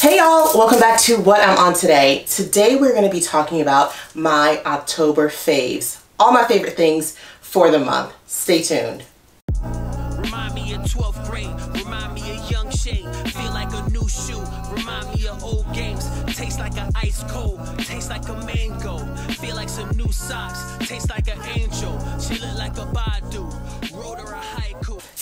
Hey y'all, welcome back to what I'm on today. Today we're to be talking about my October faves. All my favorite things for the month. Stay tuned. Remind me of 12th grade, remind me of young. Feel like a new shoe, remind me of old games. Taste like an ice cold, taste like a mango. Feel like some new socks, taste like an angel. She look like a Badu,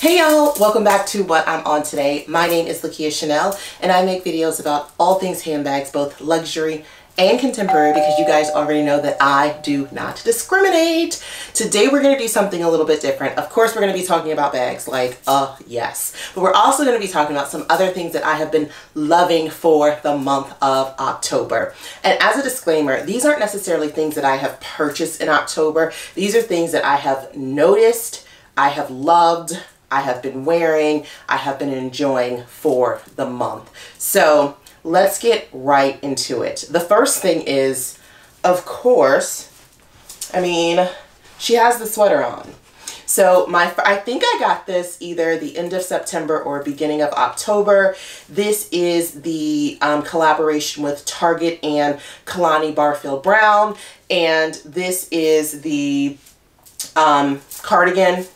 Hey y'all, welcome back to what I'm on today. My name is Lykia Chanel and I make videos about all things handbags, both luxury and contemporary because you guys already know that I do not discriminate. Today we're going to do something a little bit different. Of course we're going to be talking about bags like uh yes, but we're also going to be talking about some other things that I have been loving for the month of October. And as a disclaimer, these aren't necessarily things that I have purchased in October. These are things that I have noticed, I have loved, I have been wearing, I have been enjoying for the month. So let's get right into it. The first thing is, of course, I mean, she has the sweater on. So my, I think I got this either the end of September or beginning of October. This is the um, collaboration with Target and Kahlana Barfield Brown. And this is the um, cardigan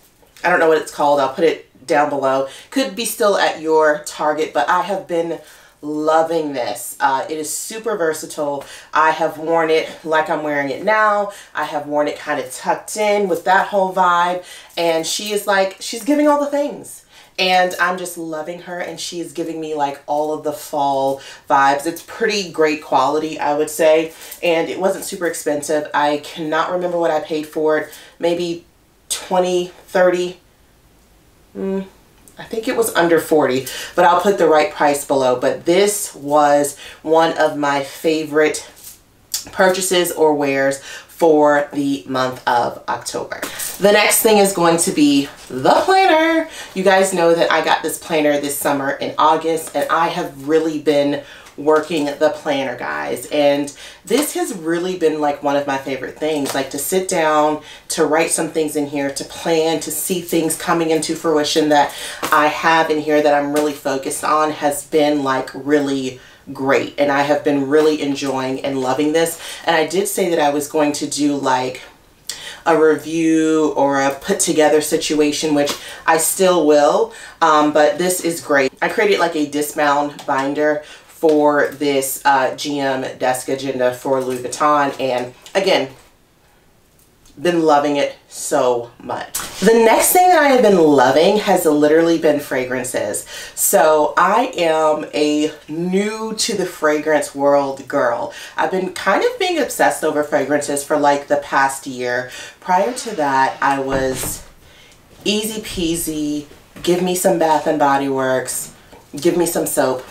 I don't know what it's called. I'll put it down below. Could be still at your Target, but I have been loving this. Uh, it is super versatile. I have worn it like I'm wearing it now. I have worn it kind of tucked in with that whole vibe. And she is like, she's giving all the things. And I'm just loving her and she is giving me like all of the fall vibes. It's pretty great quality, I would say. And it wasn't super expensive. I cannot remember what I paid for it. Maybe 20, 30, mm, I think it was under 40, but I'll put the right price below. But this was one of my favorite purchases or wares for the month of October. The next thing is going to be the planner. You guys know that I got this planner this summer in August and I have really been working the planner guys. And this has really been like one of my favorite things like to sit down to write some things in here to plan to see things coming into fruition that I have in here that I'm really focused on has been like really great. And I have been really enjoying and loving this. And I did say that I was going to do like a review or a put together situation, which I still will, um, but this is great. I created like a dismount binder for this uh, GM desk agenda for Louis Vuitton. And again, been loving it so much. The next thing that I have been loving has literally been fragrances. So I am a new to the fragrance world girl. I've been kind of being obsessed over fragrances for like the past year. Prior to that, I was easy peasy, give me some Bath and Body Works, give me some soap,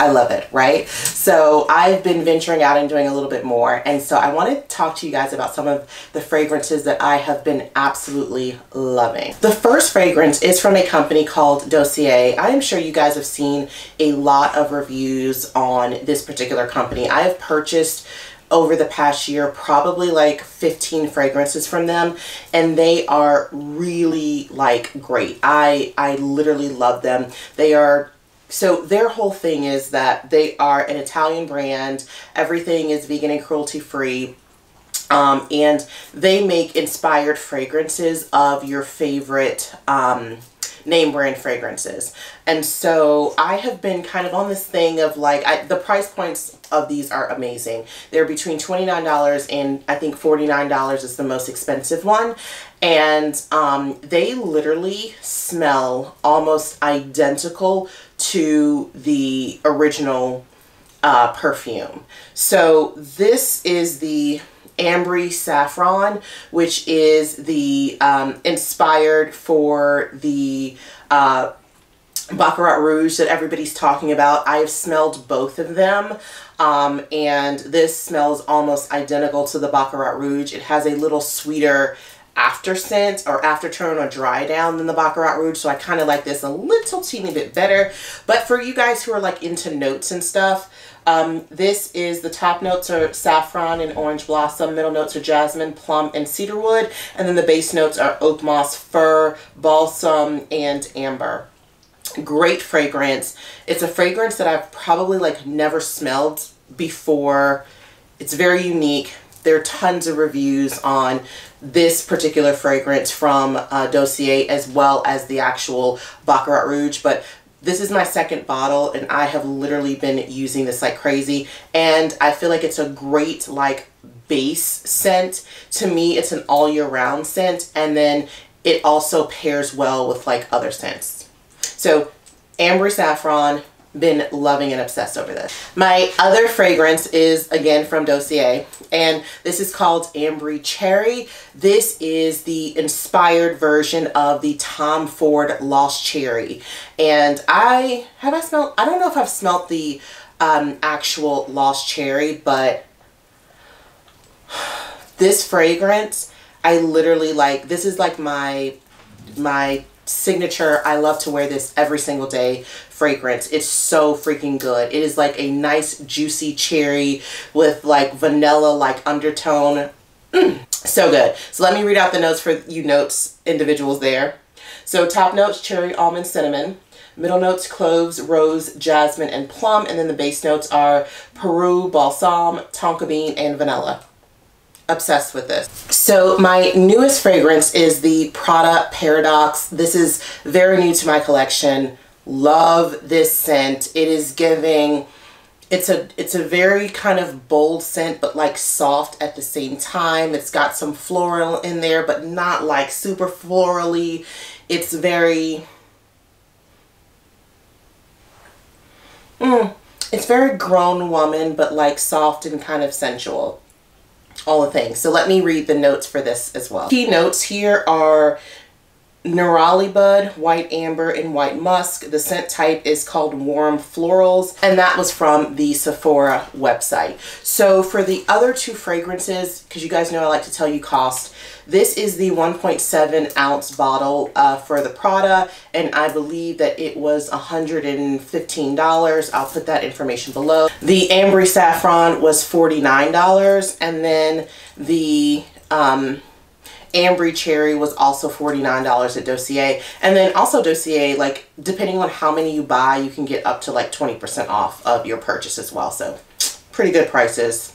I love it, right? So I've been venturing out and doing a little bit more. And so I want to talk to you guys about some of the fragrances that I have been absolutely loving. The first fragrance is from a company called Dossier. I am sure you guys have seen a lot of reviews on this particular company. I have purchased over the past year probably like 15 fragrances from them and they are really like great i i literally love them they are so their whole thing is that they are an Italian brand. Everything is vegan and cruelty free. Um, and they make inspired fragrances of your favorite um, name brand fragrances. And so I have been kind of on this thing of like, I, the price points of these are amazing. They're between $29 and I think $49 is the most expensive one. And um, they literally smell almost identical to the original uh, perfume. So this is the Ambery Saffron, which is the um, inspired for the uh, Baccarat Rouge that everybody's talking about. I have smelled both of them. Um, and this smells almost identical to the Baccarat Rouge. It has a little sweeter after scent or after afterturn or dry down than the Baccarat Rouge. So I kind of like this a little teeny bit better. But for you guys who are like into notes and stuff, um, this is the top notes are saffron and orange blossom. Middle notes are jasmine, plum, and cedarwood. And then the base notes are oak moss, fir, balsam, and amber. Great fragrance. It's a fragrance that I've probably like never smelled before. It's very unique. There are tons of reviews on this particular fragrance from uh, Dossier as well as the actual Baccarat Rouge. But this is my second bottle and I have literally been using this like crazy. And I feel like it's a great like base scent. To me, it's an all year round scent. And then it also pairs well with like other scents. So Amber Saffron, been loving and obsessed over this. My other fragrance is again from Dossier and this is called Ambery Cherry. This is the inspired version of the Tom Ford Lost Cherry and I have I smelled I don't know if I've smelled the um, actual Lost Cherry but this fragrance I literally like this is like my my signature. I love to wear this every single day. Fragrance. It's so freaking good. It is like a nice juicy cherry with like vanilla like undertone. Mm, so good. So let me read out the notes for you notes individuals there. So top notes cherry almond cinnamon. Middle notes, cloves, rose, jasmine, and plum. And then the base notes are Peru, balsam, tonka bean, and vanilla obsessed with this. So my newest fragrance is the Prada Paradoxe. This is very new to my collection. Love this scent. It is giving, it's a, it's a very kind of bold scent, but like soft at the same time. It's got some floral in there, but not like super florally. It's very, mm, it's very grown woman, but like soft and kind of sensual all the things. So let me read the notes for this as well. Key notes here are Neroli Bud, White Amber, and White Musk. The scent type is called Warm Florals, and that was from the Sephora website. So for the other two fragrances, because you guys know I like to tell you cost, this is the 1.7 ounce bottle uh, for the Prada, and I believe that it was $115. I'll put that information below. The Ambery Saffron was $49, and then the... Um, Ambery Cherry was also $49 at Dossier. And then also Dossier, like, depending on how many you buy, you can get up to like 20% off of your purchase as well. So, pretty good prices.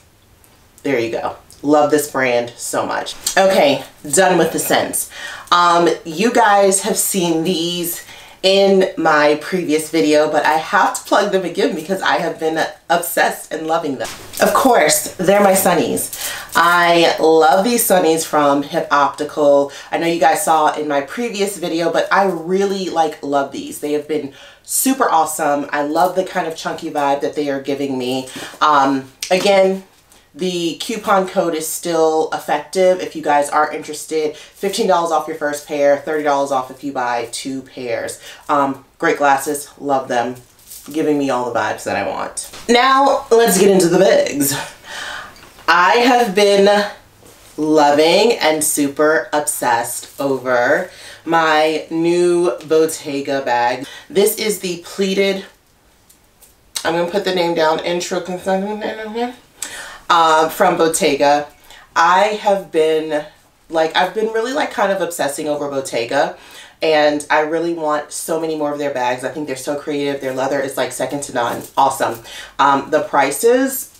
There you go. Love this brand so much. Okay, done with the scents. Um, you guys have seen these in my previous video, but I have to plug them again because I have been obsessed and loving them. Of course, they're my sunnies. I love these sunnies from Hip Optical. I know you guys saw in my previous video, but I really like love these. They have been super awesome. I love the kind of chunky vibe that they are giving me. Um, again, the coupon code is still effective if you guys are interested. $15 off your first pair, $30 off if you buy two pairs. Um, great glasses, love them. Giving me all the vibes that I want. Now, let's get into the bags. I have been loving and super obsessed over my new Bottega bag. This is the pleated, I'm going to put the name down, Intro uh, from Bottega. I have been like I've been really like kind of obsessing over Bottega and I really want so many more of their bags. I think they're so creative. Their leather is like second to none. Awesome. Um, the prices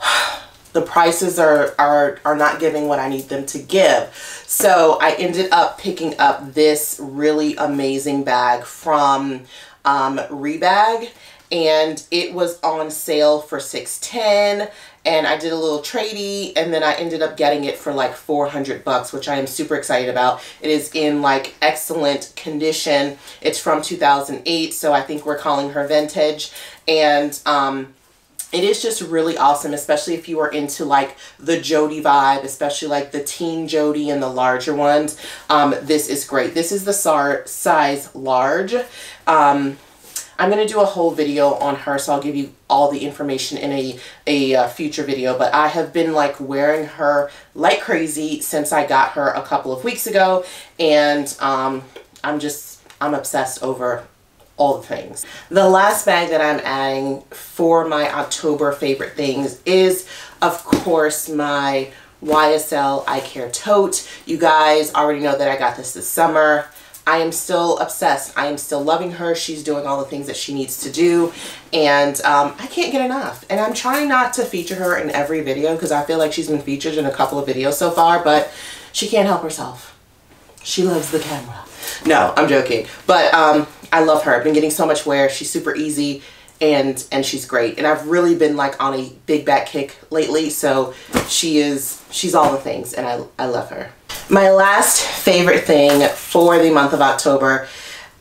the prices are, are, are not giving what I need them to give. So I ended up picking up this really amazing bag from um, Rebag and it was on sale for 610 and I did a little tradie and then I ended up getting it for like 400 bucks which I am super excited about. It is in like excellent condition. It's from 2008 so I think we're calling her vintage and um, it is just really awesome, especially if you are into like the Jodie vibe, especially like the teen Jodie and the larger ones. Um, this is great. This is the size large. Um, I'm going to do a whole video on her, so I'll give you all the information in a, a uh, future video. But I have been like wearing her like crazy since I got her a couple of weeks ago. And um, I'm just, I'm obsessed over all the things. The last bag that I'm adding for my October favorite things is, of course, my YSL Icare Tote. You guys already know that I got this this summer. I am still obsessed. I am still loving her. She's doing all the things that she needs to do. And um, I can't get enough. And I'm trying not to feature her in every video because I feel like she's been featured in a couple of videos so far, but she can't help herself. She loves the camera. No, I'm joking. But um, I love her. I've been getting so much wear. She's super easy and and she's great. And I've really been like on a big back kick lately. So she is, she's all the things and I, I love her. My last favorite thing for the month of October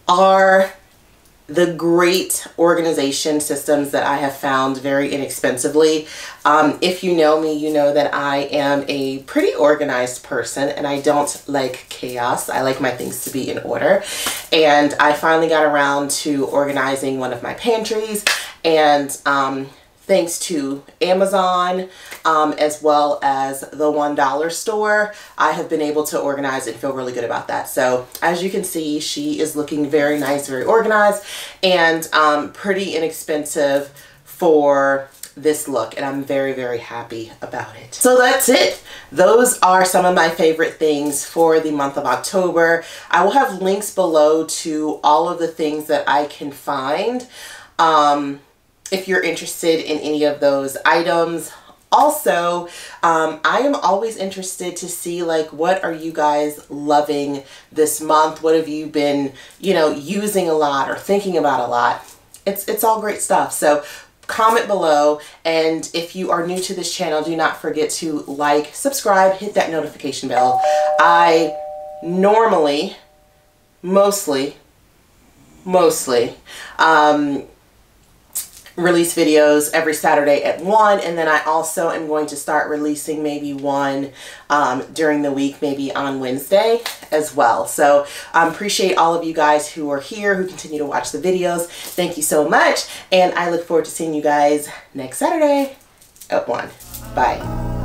are the great organization systems that I have found very inexpensively. Um, if you know me, you know that I am a pretty organized person and I don't like chaos. I like my things to be in order. And I finally got around to organizing one of my pantries and um, thanks to Amazon um, as well as the $1 store, I have been able to organize and feel really good about that. So as you can see, she is looking very nice, very organized, and um, pretty inexpensive for this look and I'm very very happy about it. So that's it. Those are some of my favorite things for the month of October. I will have links below to all of the things that I can find. Um, if you're interested in any of those items. Also, um, I am always interested to see like what are you guys loving this month? What have you been, you know, using a lot or thinking about a lot? It's, it's all great stuff. So comment below and if you are new to this channel do not forget to like subscribe hit that notification bell I normally mostly mostly um, release videos every Saturday at 1 and then I also am going to start releasing maybe one um, during the week maybe on Wednesday as well. So I um, appreciate all of you guys who are here who continue to watch the videos. Thank you so much and I look forward to seeing you guys next Saturday at 1 bye